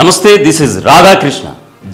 నమస్తే this is Radhakrishna.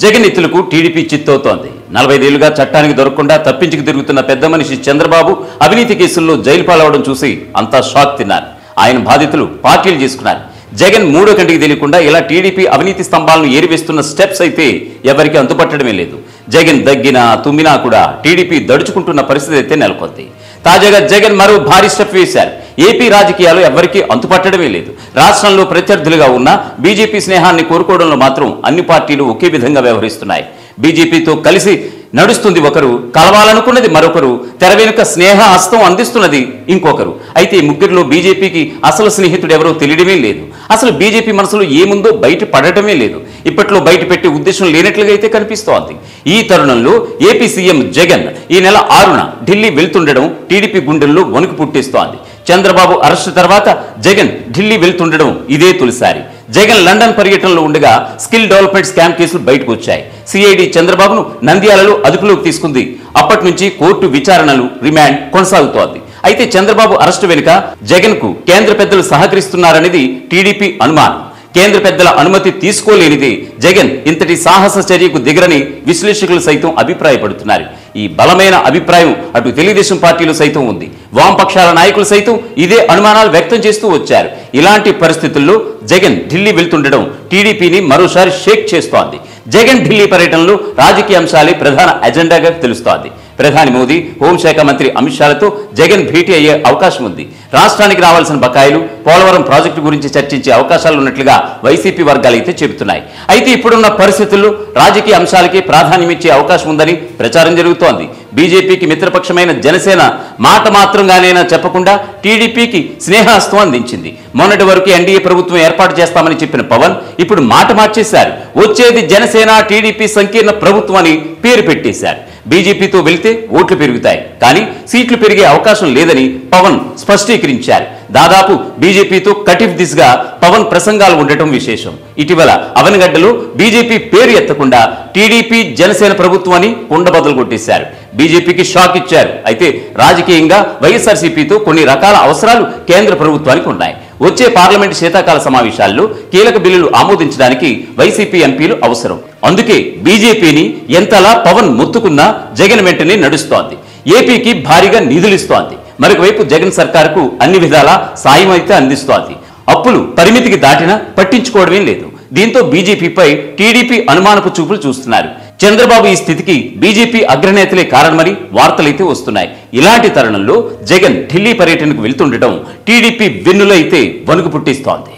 Jagan ఇతులకు TDP చిత్తవుతోంది. నలభైదేళ్ళుగా చట్టానికి దొరకకుండా తప్పించుకు తిరుగుతున్న పెద్ద మనిషి చంద్రబాబు అవినీతి కేసుల్లో జైలు పాలవడం చూసి అంతా షాక్ తిన్నారు. ఆయన బాధితులు పార్టీలు చేసుకున్నారు. జగన్ మూడో కంటికి తెలియకుండా ఇలా టీడీపీ అవినీతి స్తంభాలను ఏరివేస్తున్న స్టెప్స్ అయితే ఎవరికి అంతుపట్టడమే లేదు. జగన్ దగ్గినా తుమ్మినా కూడా టీడీపీ దడుచుకుంటున్న పరిస్థితి అయితే నెలకొంది. తాజాగా జగన్ మరో భారీ స్టెప్ వేశారు. ఏపీ రాజకీయాలు ఎవరికీ అంతుపట్టడమే లేదు. రాష్ట్రంలో ప్రత్యర్థులుగా ఉన్న బీజేపీ స్నేహాన్ని కోరుకోవడంలో మాత్రం అన్ని పార్టీలు ఒకే విధంగా వ్యవహరిస్తున్నాయి. బీజేపీతో కలిసి నడుస్తుంది ఒకరు కలవాలనుకున్నది మరొకరు తెర వెనుక స్నేహ హస్తం అందిస్తున్నది ఇంకొకరు. అయితే ఈ ముగ్గురిలో బీజేపీకి అసలు స్నేహితుడు ఎవరో తెలియడమే లేదు. అసలు బీజేపీ మనసులో ఏముందో బయట పడటమే లేదు. ఇప్పట్లో బయట పెట్టే ఉద్దేశం లేనట్లుగా అయితే కనిపిస్తోంది. ఈ తరుణంలో ఏపీ సీఎం జగన్ ఈ నెల ఆరున ఢిల్లీ వెళ్తుండడం టీడీపీ గుండెల్లో వణుకు పుట్టిస్తోంది. చంద్రబాబు అరెస్టు తర్వాత జగన్ ఢిల్లీ వెళ్తుండడం ఇదే తొలిసారి. జగన్ లండన్ పర్యటనలో ఉండగా స్కిల్ డెవలప్మెంట్ స్కామ్ కేసులు బయటకు వచ్చాయి. సిఐడి చంద్రబాబును నంద్యాలలో అదుపులోకి తీసుకుంది. అప్పటి నుంచి కోర్టు విచారణలు రిమాండ్ కొనసాగుతోంది. అయితే చంద్రబాబు అరెస్టు వెనుక జగన్కు కేంద్ర పెద్దలు సహకరిస్తున్నారనేది టీడీపీ అనుమానం. కేంద్ర పెద్దల అనుమతి తీసుకోలేనిది జగన్ ఇంతటి సాహస చర్యకు దిగరని విశ్లేషకులు సైతం అభిప్రాయపడుతున్నారు. ఈ బలమైన అభిప్రాయం అటు తెలుగుదేశం పార్టీలో సైతం ఉంది. వామపక్షాల నాయకులు సైతం ఇదే అనుమానాలు వ్యక్తం చేస్తూ వచ్చారు. ఇలాంటి పరిస్థితుల్లో జగన్ ఢిల్లీ వెళ్తుండడం టీడీపీని మరోసారి షేక్ చేస్తోంది. జగన్ ఢిల్లీ పర్యటనలో రాజకీయ అంశాలే ప్రధాన అజెండాగా తెలుస్తోంది. ప్రధాని మోదీ హోంశాఖ మంత్రి అమిత్ షాలతో జగన్ భేటీ అయ్యే అవకాశం ఉంది. రాష్ట్రానికి రావాల్సిన బకాయిలు పోలవరం ప్రాజెక్టు గురించి చర్చించే అవకాశాలు ఉన్నట్లుగా వైసీపీ వర్గాలు అయితే చెబుతున్నాయి. అయితే ఇప్పుడున్న పరిస్థితుల్లో రాజకీయ అంశాలకి ప్రాధాన్యమిచ్చే అవకాశం ఉందని ప్రచారం జరుగుతోంది. బీజేపీకి మిత్రపక్షమైన జనసేన మాట మాత్రంగానైనా చెప్పకుండా టీడీపీకి స్నేహాస్తం అందించింది. మొన్నటి వరకు ఎన్డీఏ ప్రభుత్వం ఏర్పాటు చేస్తామని చెప్పిన పవన్ ఇప్పుడు మాట మార్చేశారు. వచ్చేది జనసేన టీడీపీ సంకీర్ణ ప్రభుత్వం అని పేరు పెట్టేశారు. బీజేపీతో వెళితే ఓట్లు పెరుగుతాయి. కానీ సీట్లు పెరిగే అవకాశం లేదని పవన్ స్పష్టీకరించారు. దాదాపు బీజేపీతో కటిఫ్ దిశగా పవన్ ప్రసంగాలు ఉండటం విశేషం. ఇటీవల అవనగడ్డలో బీజేపీ పేరు ఎత్తకుండా టీడీపీ జనసేన ప్రభుత్వం అని కుండబద్దలు కొట్టేశారు. బీజేపీకి షాక్ ఇచ్చారు. అయితే రాజకీయ రాజకీయంగా వైఎస్ఆర్సీపీతో కొన్ని రకాల అవసరాలు కేంద్ర ప్రభుత్వానికి ఉన్నాయి. వచ్చే పార్లమెంటు శీతాకాల సమావేశాల్లో కీలక బిల్లులు ఆమోదించడానికి వైసీపీ ఎంపీలు అవసరం. అందుకే బీజేపీని ఎంతలా పవన్ మొత్తుకున్నా జగన్ వెంటనే నడుస్తోంది. ఏపీకి భారీగా నిధులిస్తోంది. మరొకవైపు జగన్ సర్కారుకు అన్ని విధాలా సాయం అయితే అందిస్తోంది. అప్పులు పరిమితికి దాటినా పట్టించుకోవడమే లేదు. దీంతో బీజేపీపై టీడీపీ అనుమానపు చూపులు చూస్తున్నారు. చంద్రబాబు ఈ స్థితికి బీజేపీ అగ్రనేతలే కారణమని వార్తలైతే వస్తున్నాయి. ఇలాంటి తరుణంలో జగన్ ఢిల్లీ పర్యటనకు వెళ్తుండటం టీడీపీ వెన్నులైతే వణుకు పుట్టిస్తోంది.